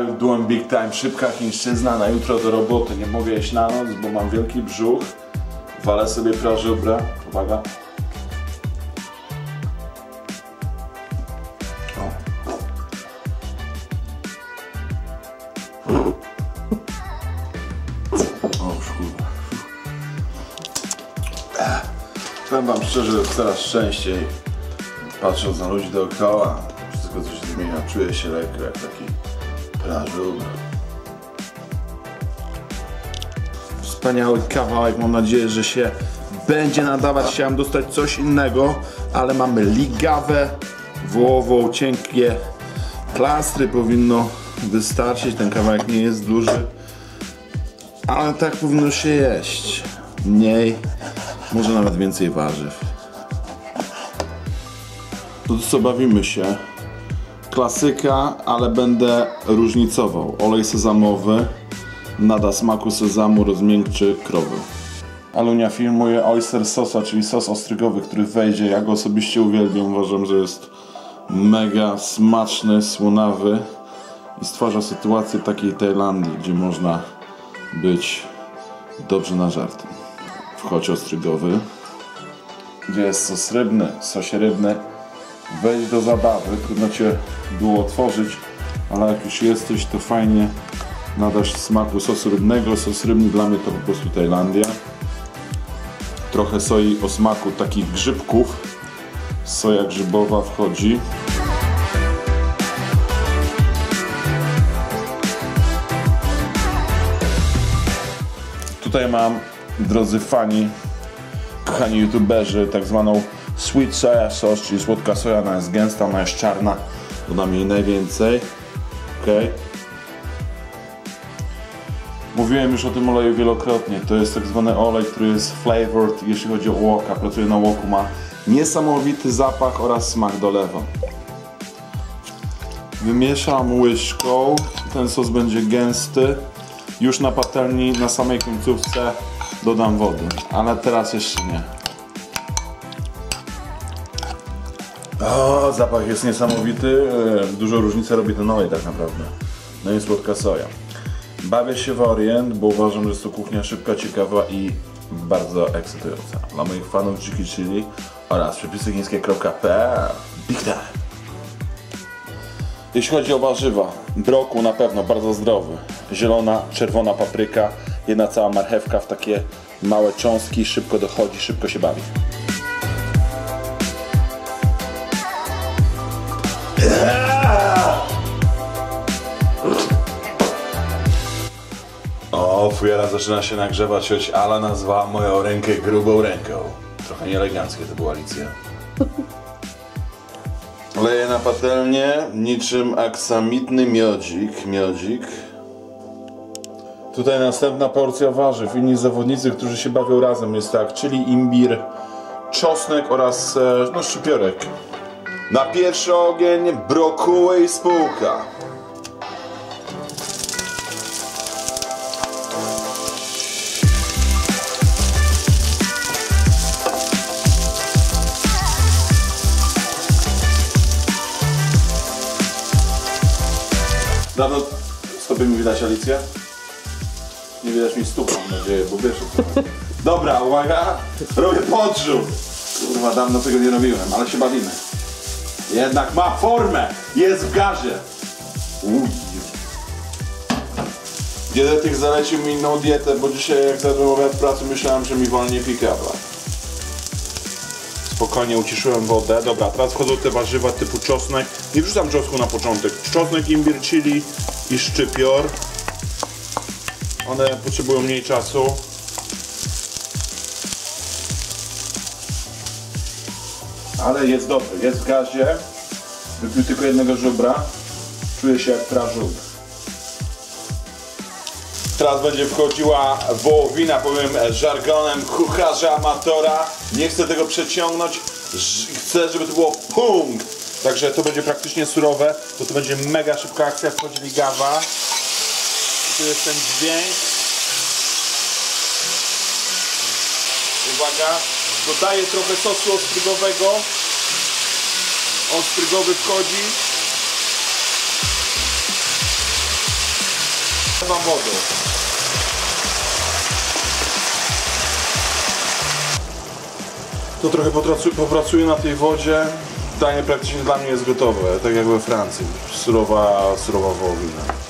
I byłem big time, szybka chińszczyzna, na jutro do roboty, nie mogę jeść na noc, bo mam wielki brzuch, walę sobie prażubra, uwaga, Powiem wam szczerze, coraz częściej patrząc na ludzi dookoła, wszystko co się zmienia, czuję się lekko jak taki prażubr. Wspaniały kawałek, mam nadzieję, że się będzie nadawać. Chciałem dostać coś innego, ale mamy ligawę wołową, cienkie plastry, powinno wystarczyć. Ten kawałek nie jest duży, ale tak powinno się jeść. Mniej, może nawet więcej warzyw. To co, bawimy się. Klasyka, ale będę różnicował. Olej sezamowy nada smaku sezamu, rozmiękczy krowy. Alunia filmuje oyster sosa, czyli sos ostrygowy, który wejdzie. Ja go osobiście uwielbiam. Uważam, że jest mega smaczny, słonawy i stwarza sytuację takiej Tajlandii, gdzie można być dobrze nażartym. Wchodź ostrygowy. Gdzie jest sos rybny, sosie rybny. Wejdź do zabawy. Trudno cię było otworzyć, ale jak już jesteś, to fajnie nadasz smaku sosu rybnego. Sos rybny dla mnie to po prostu Tajlandia. Trochę soi o smaku takich grzybków. Soja grzybowa wchodzi. Tutaj mam, drodzy fani, kochani youtuberzy, tak zwaną sweet soja sauce, czyli słodka soja, ona jest gęsta, ona jest czarna. Dodam jej najwięcej. Okay. Mówiłem już o tym oleju wielokrotnie. To jest tak zwany olej, który jest flavored, jeśli chodzi o łoka. Pracuje na łoku, ma niesamowity zapach oraz smak dolewam. Wymieszam łyżką. Ten sos będzie gęsty. Już na patelni, na samej końcówce dodam wody, ale teraz jeszcze nie. O, zapach jest niesamowity. Dużo różnicy robi ten olej tak naprawdę. No i słodka soja. Bawię się w Orient, bo uważam, że jest to kuchnia szybka, ciekawa i bardzo ekscytująca. Dla moich fanów Jiki Chili oraz przepisy chińskie.pl Big time! Jeśli chodzi o warzywa, broku na pewno bardzo zdrowy. Zielona, czerwona papryka, jedna cała marchewka w takie małe cząstki, szybko dochodzi, szybko się bawi. O, fujara zaczyna się nagrzewać, choć Ala nazwała moją rękę grubą ręką. Trochę nieeleganckie to była Alicja. Leję na patelnię niczym aksamitny miodzik. Miodzik. Tutaj następna porcja warzyw. Inni zawodnicy, którzy się bawią razem jest tak, czyli imbir, czosnek oraz e, no, szczypiorek. Na pierwszy ogień brokuły i spółka. Dawno stopy mi widać Alicję? Nie widać mi stóp, mam nadzieję, bo wiesz. Dobra, uwaga, robię podrzut. Kurwa, dawno tego nie robiłem, ale się bawimy. Jednak ma formę, jest w gazie. Uj. Dietetyk zalecił mi inną dietę, bo dzisiaj jak zacząłem obiad pracy myślałem, że mi wolniej pikabla. Spokojnie uciszyłem wodę. Dobra, teraz wchodzą te warzywa typu czosnek. Nie wrzucam czosnku na początek. Czosnek, imbir, chili i szczypior. One potrzebują mniej czasu. Ale jest dobry, jest w gazie. Wypił tylko jednego żubra. Czuję się jak prażub. Teraz będzie wchodziła wołowina, powiem żargonem kucharza amatora. Nie chcę tego przeciągnąć, chcę, żeby to było punkt. Także to będzie praktycznie surowe, bo to będzie mega szybka akcja, wchodzi ligawa. Tu jest ten dźwięk. Uwaga, dodaję trochę sosu ostrygowego. ostrygowy wchodzi. Mam wodę. To trochę popracuję na tej wodzie. Danie praktycznie dla mnie jest gotowe, tak jak we Francji. Surowa, surowa wołowina.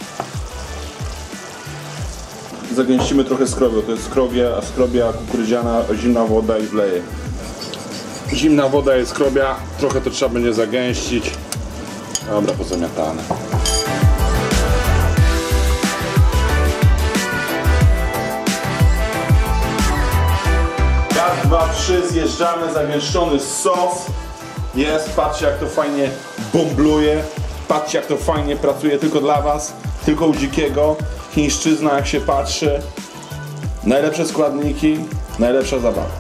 Zagęścimy trochę skrobią. To jest skrobia, skrobia kukurydziana, zimna woda i wleje. Zimna woda jest skrobia, trochę to trzeba będzie zagęścić. Dobra, pozamiatane. Raz, dwa, trzy, zjeżdżamy, zagęszczony sos. Jest, patrzcie jak to fajnie bombluje. Patrzcie jak to fajnie pracuje tylko dla Was, tylko u dzikiego. Chińszczyzna jak się patrzy. Najlepsze składniki, najlepsza zabawa.